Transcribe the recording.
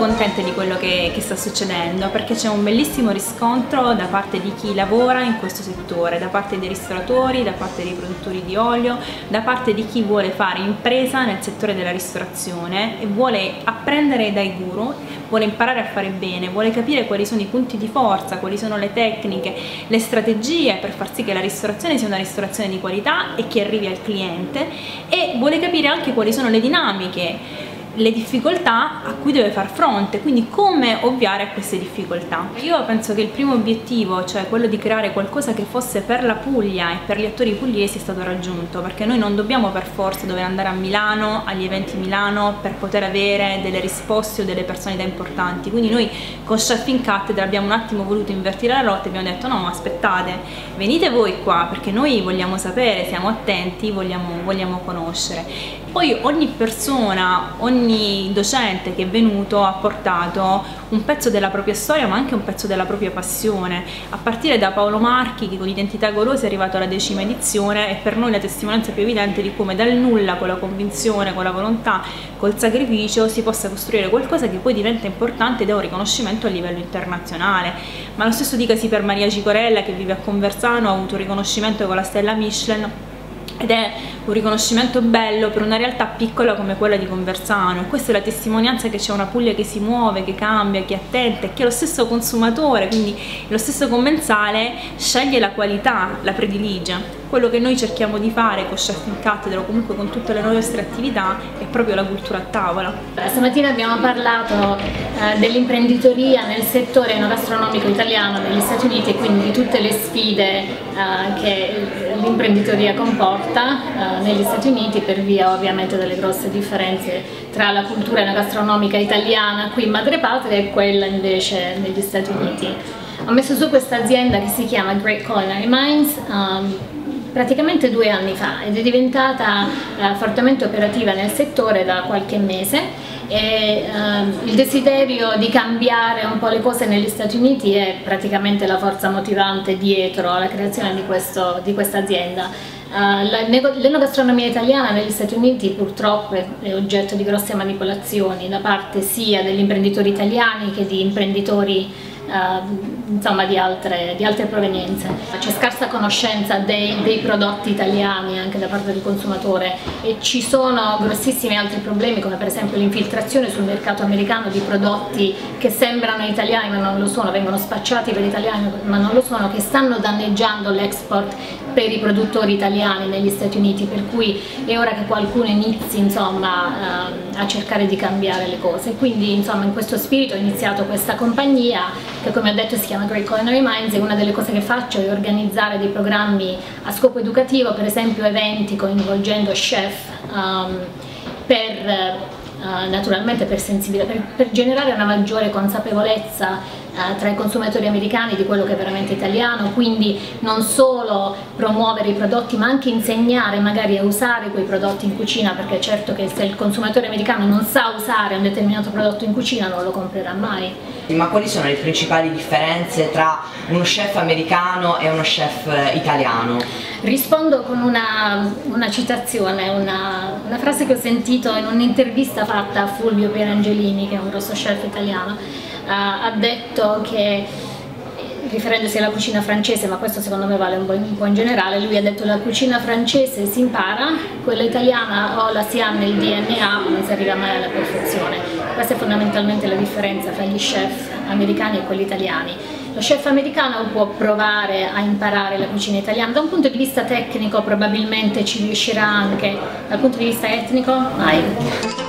contenta di quello che, che sta succedendo perché c'è un bellissimo riscontro da parte di chi lavora in questo settore, da parte dei ristoratori, da parte dei produttori di olio, da parte di chi vuole fare impresa nel settore della ristorazione e vuole apprendere dai guru, vuole imparare a fare bene, vuole capire quali sono i punti di forza, quali sono le tecniche, le strategie per far sì che la ristorazione sia una ristorazione di qualità e che arrivi al cliente e vuole capire anche quali sono le dinamiche le difficoltà a cui deve far fronte, quindi come ovviare a queste difficoltà. Io penso che il primo obiettivo, cioè quello di creare qualcosa che fosse per la Puglia e per gli attori pugliesi è stato raggiunto, perché noi non dobbiamo per forza dover andare a Milano, agli eventi Milano, per poter avere delle risposte o delle personalità importanti, quindi noi con Chef in Cattedra abbiamo un attimo voluto invertire la rotta e abbiamo detto no aspettate, venite voi qua perché noi vogliamo sapere, siamo attenti, vogliamo, vogliamo conoscere. Poi ogni persona, ogni docente che è venuto ha portato un pezzo della propria storia ma anche un pezzo della propria passione, a partire da Paolo Marchi che con Identità Golosa è arrivato alla decima edizione e per noi la testimonianza più evidente di come dal nulla, con la convinzione, con la volontà, col sacrificio si possa costruire qualcosa che poi diventa importante ed è un riconoscimento a livello internazionale. Ma lo stesso dicasi per Maria Cicorella che vive a Conversano, ha avuto un riconoscimento con la stella Michelin ed è un riconoscimento bello per una realtà piccola come quella di Conversano questa è la testimonianza che c'è una Puglia che si muove, che cambia, che è attenta e che lo stesso consumatore, quindi lo stesso commensale sceglie la qualità, la predilige quello che noi cerchiamo di fare con Chef in Cattedra o comunque con tutte le nostre attività è proprio la cultura a tavola. Stamattina abbiamo parlato eh, dell'imprenditoria nel settore enogastronomico italiano negli Stati Uniti e quindi di tutte le sfide eh, che l'imprenditoria comporta eh, negli Stati Uniti per via ovviamente delle grosse differenze tra la cultura enogastronomica italiana qui in madrepatria e quella invece negli Stati Uniti. Ho messo su questa azienda che si chiama Great Culinary Minds um, praticamente due anni fa ed è diventata eh, fortemente operativa nel settore da qualche mese e eh, il desiderio di cambiare un po' le cose negli Stati Uniti è praticamente la forza motivante dietro alla creazione di questa azienda. Uh, L'enogastronomia italiana negli Stati Uniti purtroppo è oggetto di grosse manipolazioni da parte sia degli imprenditori italiani che di imprenditori uh, insomma, di, altre, di, altre, provenienze. C'è scarsa conoscenza dei, dei, prodotti italiani anche da parte del consumatore e ci sono grossissimi altri problemi come per esempio l'infiltrazione sul mercato americano di prodotti che sembrano italiani ma non lo sono, vengono spacciati per italiani ma non lo sono, che stanno danneggiando l'export per i produttori italiani negli Stati Uniti, per cui è ora che qualcuno inizi insomma, a cercare di cambiare le cose. Quindi insomma, in questo spirito ho iniziato questa compagnia che come ho detto si chiama Great Culinary Minds e una delle cose che faccio è organizzare dei programmi a scopo educativo, per esempio eventi coinvolgendo chef um, per Uh, naturalmente per, per, per, generare una maggiore consapevolezza tra i consumatori americani di quello che è veramente italiano, quindi non solo promuovere i prodotti ma anche insegnare magari a usare quei prodotti in cucina perché è certo che se il consumatore americano non sa usare un determinato prodotto in cucina non lo comprerà mai. Ma quali sono le principali differenze tra uno chef americano e uno chef italiano? Rispondo con una, una citazione, una, una, frase che ho sentito in un'intervista fatta a Fulvio Pierangelini, che è un grosso chef italiano, uh, ha detto che riferendosi alla cucina francese, ma questo secondo me vale un po', in, in generale, lui ha detto la cucina francese si impara, quella italiana o la si ha nel DNA o non si arriva mai alla perfezione. Questa è fondamentalmente la differenza tra gli chef americani e quelli italiani lo chef americano può provare a imparare la cucina italiana, da un punto di vista tecnico probabilmente ci riuscirà anche, dal punto di vista etnico mai.